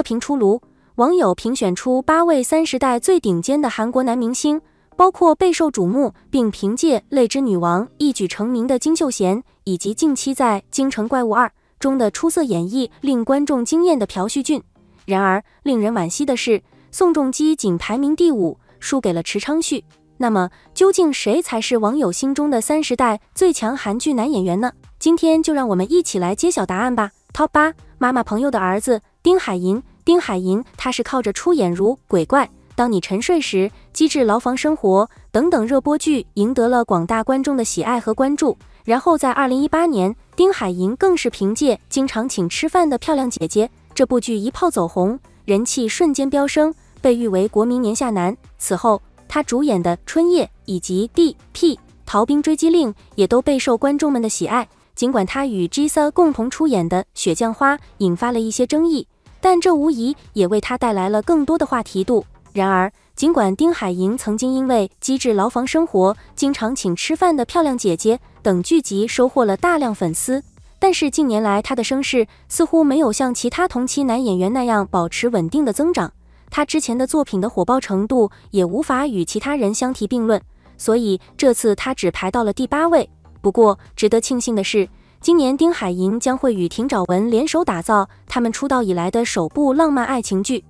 测评出炉，网友评选出八位三十代最顶尖的韩国男明星，包括备受瞩目并凭借《泪之女王》一举成名的金秀贤，以及近期在《京城怪物二》中的出色演绎令观众惊艳的朴叙俊。然而，令人惋惜的是，宋仲基仅排名第五，输给了池昌旭。那么，究竟谁才是网友心中的三十代最强韩剧男演员呢？今天就让我们一起来揭晓答案吧。Top 八，妈妈朋友的儿子丁海寅。丁海寅，他是靠着出演如《鬼怪》、《当你沉睡时》、《机智牢房生活》等等热播剧，赢得了广大观众的喜爱和关注。然后在二零一八年，丁海寅更是凭借《经常请吃饭的漂亮姐姐》这部剧一炮走红，人气瞬间飙升，被誉为国民年下男。此后，他主演的《春夜》以及《D.P. 逃兵追击令》也都备受观众们的喜爱。尽管他与 Jisa 共同出演的《雪降花》引发了一些争议，但这无疑也为他带来了更多的话题度。然而，尽管丁海寅曾经因为《机智牢房生活》、经常请吃饭的漂亮姐姐等剧集收获了大量粉丝，但是近年来他的声势似乎没有像其他同期男演员那样保持稳定的增长。他之前的作品的火爆程度也无法与其他人相提并论，所以这次他只排到了第八位。不过，值得庆幸的是，今年丁海寅将会与廷兆文联手打造他们出道以来的首部浪漫爱情剧《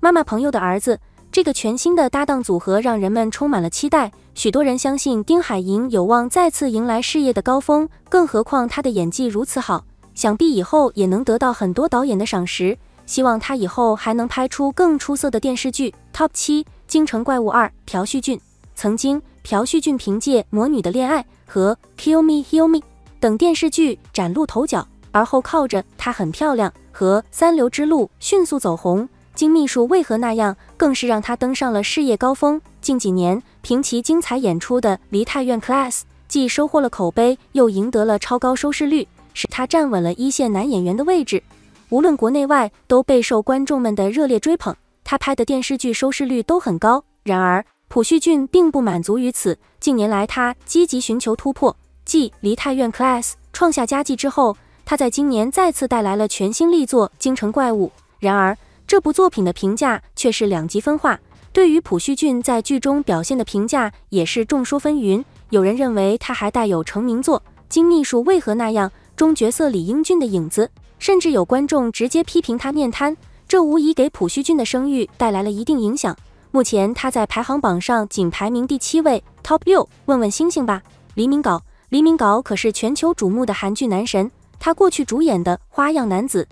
妈妈朋友的儿子》。这个全新的搭档组合让人们充满了期待，许多人相信丁海寅有望再次迎来事业的高峰。更何况他的演技如此好，想必以后也能得到很多导演的赏识。希望他以后还能拍出更出色的电视剧。Top 七，《京城怪物二》，朴叙俊。曾经，朴叙俊凭借《魔女的恋爱》和《Kill Me Heal Me》等电视剧崭露头角，而后靠着《她很漂亮》和《三流之路》迅速走红。金秘书为何那样，更是让他登上了事业高峰。近几年，凭其精彩演出的《梨泰院 Class》既收获了口碑，又赢得了超高收视率，使他站稳了一线男演员的位置。无论国内外，都备受观众们的热烈追捧。他拍的电视剧收视率都很高。然而，朴叙俊并不满足于此。近年来，他积极寻求突破。继《梨泰院 Class》创下佳绩之后，他在今年再次带来了全新力作《京城怪物》。然而，这部作品的评价却是两极分化。对于朴叙俊在剧中表现的评价也是众说纷纭。有人认为他还带有成名作《金秘书为何那样》中角色李英俊的影子。甚至有观众直接批评他面瘫，这无疑给朴叙俊的声誉带来了一定影响。目前他在排行榜上仅排名第七位，Top 六。问问星星吧，黎明稿。黎明镐可是全球瞩目的韩剧男神，他过去主演的《花样男子》《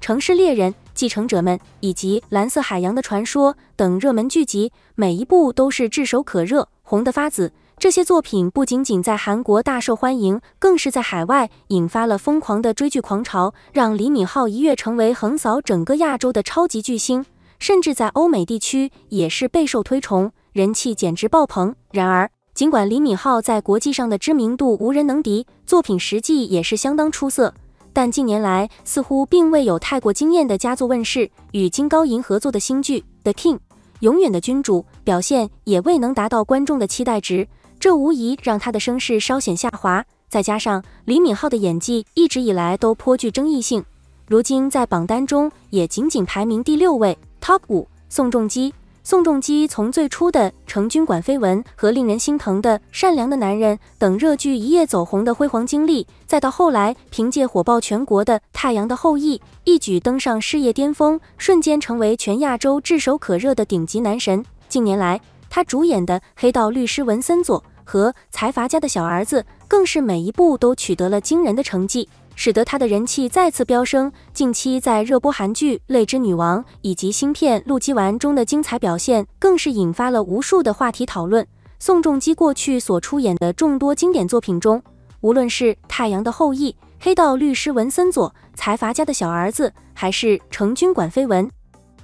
城市猎人》《继承者们》以及《蓝色海洋的传说》等热门剧集，每一部都是炙手可热，红得发紫。这些作品不仅仅在韩国大受欢迎，更是在海外引发了疯狂的追剧狂潮，让李敏镐一跃成为横扫整个亚洲的超级巨星，甚至在欧美地区也是备受推崇，人气简直爆棚。然而，尽管李敏镐在国际上的知名度无人能敌，作品实际也是相当出色，但近年来似乎并未有太过惊艳的佳作问世。与金高银合作的新剧《The King》永远的君主表现也未能达到观众的期待值。这无疑让他的声势稍显下滑，再加上李敏镐的演技一直以来都颇具争议性，如今在榜单中也仅仅排名第六位。Top 五，宋仲基。宋仲基从最初的《成均馆绯闻》和令人心疼的《善良的男人》等热剧一夜走红的辉煌经历，再到后来凭借火爆全国的《太阳的后裔》，一举登上事业巅峰，瞬间成为全亚洲炙手可热的顶级男神。近年来，他主演的《黑道律师文森佐》。和财阀家的小儿子更是每一部都取得了惊人的成绩，使得他的人气再次飙升。近期在热播韩剧《泪之女王》以及新片《陆基丸》中的精彩表现，更是引发了无数的话题讨论。宋仲基过去所出演的众多经典作品中，无论是《太阳的后裔》《黑道律师文森佐》《财阀家的小儿子》，还是《成军管绯闻》，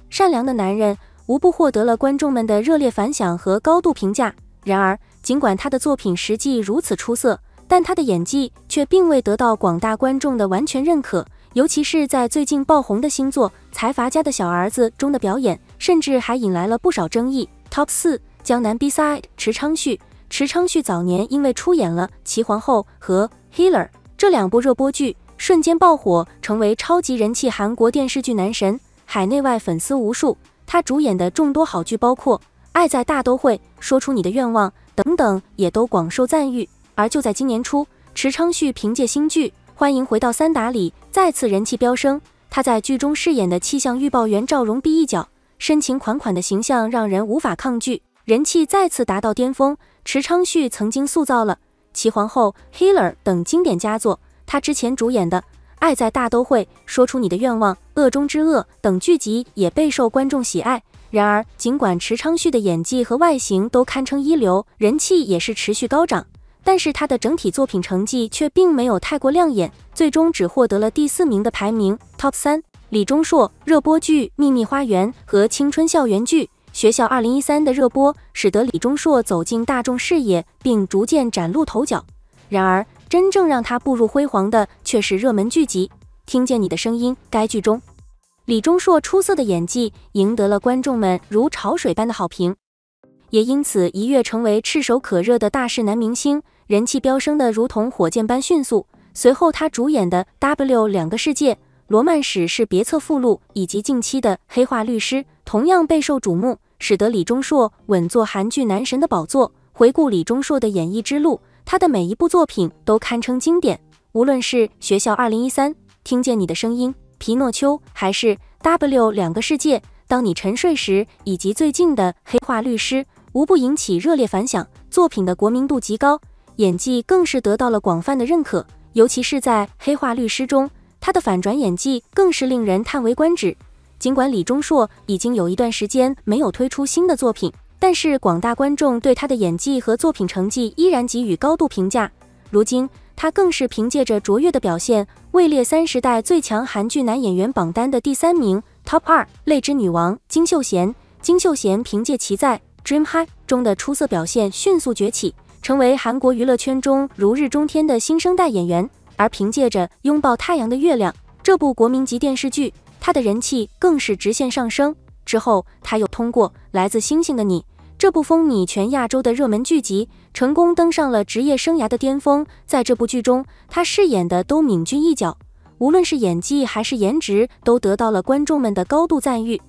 善良的男人无不获得了观众们的热烈反响和高度评价。然而，尽管他的作品实际如此出色，但他的演技却并未得到广大观众的完全认可。尤其是在最近爆红的新作《财阀家的小儿子》中的表演，甚至还引来了不少争议。Top 四，江南 B side，池昌旭。池昌旭早年因为出演了《齐皇后》和《Healer》这两部热播剧，瞬间爆火，成为超级人气韩国电视剧男神。海内外粉丝无数。他主演的众多好剧包括《爱在大都会》《说出你的愿望》等等，也都广受赞誉。而就在今年初，池昌旭凭借新剧《欢迎回到三达》里再次人气飙升。他在剧中饰演的气象预报员赵荣碧一角，深情款款的形象让人无法抗拒，人气再次达到巅峰。池昌旭曾经塑造了《齐皇后》《Healer》等经典佳作，他之前主演的。《爱在大都会》说出你的愿望，《恶中之恶》等剧集也备受观众喜爱。然而，尽管池昌旭的演技和外形都堪称一流，人气也是持续高涨，但是他的整体作品成绩却并没有太过亮眼，最终只获得了第四名的排名。Top 三，李钟硕热播剧《秘密花园》和青春校园剧《学校二零一三》的热播，使得李钟硕走进大众视野，并逐渐崭露头角。然而，真正让他步入辉煌的却是热门剧集《听见你的声音》。该剧中，李钟硕出色的演技赢得了观众们如潮水般的好评，也因此一跃成为炙手可热的大势男明星，人气飙升的如同火箭般迅速。随后，他主演的《W 两个世界》《罗曼史是别册附录》以及近期的《黑化律师》同样备受瞩目，使得李钟硕稳坐韩剧男神的宝座。回顾李钟硕的演艺之路。他的每一部作品都堪称经典，无论是《学校二零一三》《听见你的声音》《皮诺丘》，还是《W 两个世界》《当你沉睡时》，以及最近的《黑化律师》，无不引起热烈反响。作品的国民度极高，演技更是得到了广泛的认可。尤其是在《黑化律师》中，他的反转演技更是令人叹为观止。尽管李钟硕已经有一段时间没有推出新的作品。但是广大观众对他的演技和作品成绩依然给予高度评价。如今，他更是凭借着卓越的表现，位列三十代最强韩剧男演员榜单的第三名，Top 二。泪之女王金秀贤，金秀贤凭借其在《Dream High》中的出色表现，迅速崛起，成为韩国娱乐圈中如日中天的新生代演员。而凭借着《拥抱太阳的月亮》这部国民级电视剧，他的人气更是直线上升。之后，他又通过《来自星星的你》这部风靡全亚洲的热门剧集，成功登上了职业生涯的巅峰。在这部剧中，他饰演的都敏俊一角，无论是演技还是颜值，都得到了观众们的高度赞誉，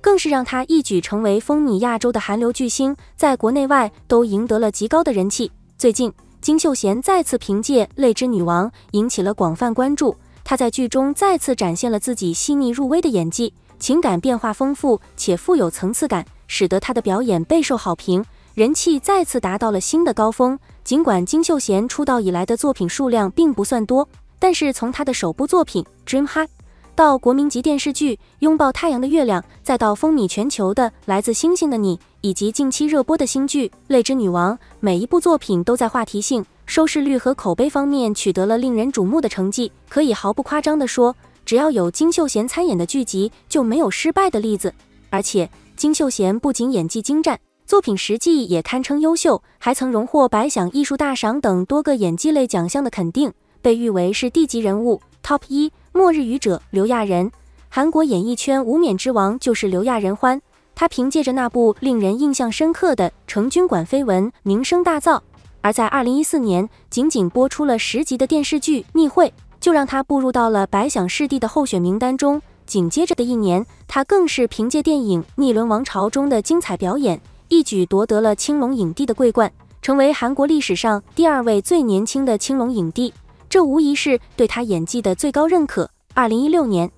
更是让他一举成为风靡亚洲的韩流巨星，在国内外都赢得了极高的人气。最近，金秀贤再次凭借《泪之女王》引起了广泛关注，她在剧中再次展现了自己细腻入微的演技。情感变化丰富且富有层次感，使得她的表演备受好评，人气再次达到了新的高峰。尽管金秀贤出道以来的作品数量并不算多，但是从她的首部作品《Dream High》到国民级电视剧《拥抱太阳的月亮》，再到风靡全球的《来自星星的你》，以及近期热播的新剧《泪之女王》，每一部作品都在话题性、收视率和口碑方面取得了令人瞩目的成绩。可以毫不夸张地说。只要有金秀贤参演的剧集，就没有失败的例子。而且金秀贤不仅演技精湛，作品实际也堪称优秀，还曾荣获百想艺术大赏等多个演技类奖项的肯定，被誉为是地级人物。Top 一，末日语者刘亚仁，韩国演艺圈无冕之王就是刘亚仁欢。他凭借着那部令人印象深刻的《成均馆绯闻》名声大噪，而在二零一四年，仅仅播出了十集的电视剧《密会》。就让他步入到了百想视帝的候选名单中。紧接着的一年，他更是凭借电影《逆轮王朝》中的精彩表演，一举夺得了青龙影帝的桂冠，成为韩国历史上第二位最年轻的青龙影帝。这无疑是对他演技的最高认可。二零一六年，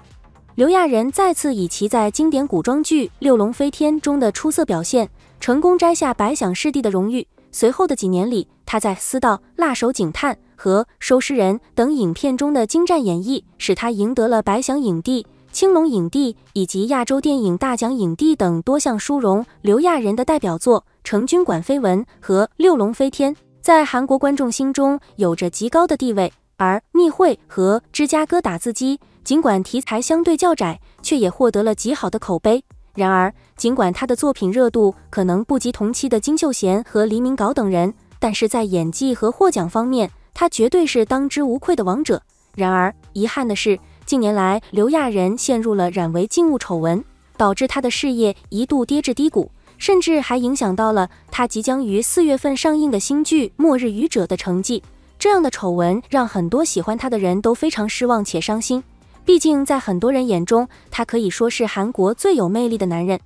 刘亚仁再次以其在经典古装剧《六龙飞天》中的出色表现，成功摘下白想视帝的荣誉。随后的几年里，他在《私道》《辣手警探》。和《收尸人》等影片中的精湛演绎，使他赢得了白想影帝、青龙影帝以及亚洲电影大奖影帝等多项殊荣。刘亚仁的代表作《成均馆绯闻》和《六龙飞天》在韩国观众心中有着极高的地位，而《密会》和《芝加哥打字机》尽管题材相对较窄，却也获得了极好的口碑。然而，尽管他的作品热度可能不及同期的金秀贤和黎明镐等人，但是在演技和获奖方面，他绝对是当之无愧的王者。然而，遗憾的是，近年来刘亚仁陷入了染为禁物丑闻，导致他的事业一度跌至低谷，甚至还影响到了他即将于四月份上映的新剧《末日愚者》的成绩。这样的丑闻让很多喜欢他的人都非常失望且伤心。毕竟在很多人眼中，他可以说是韩国最有魅力的男人。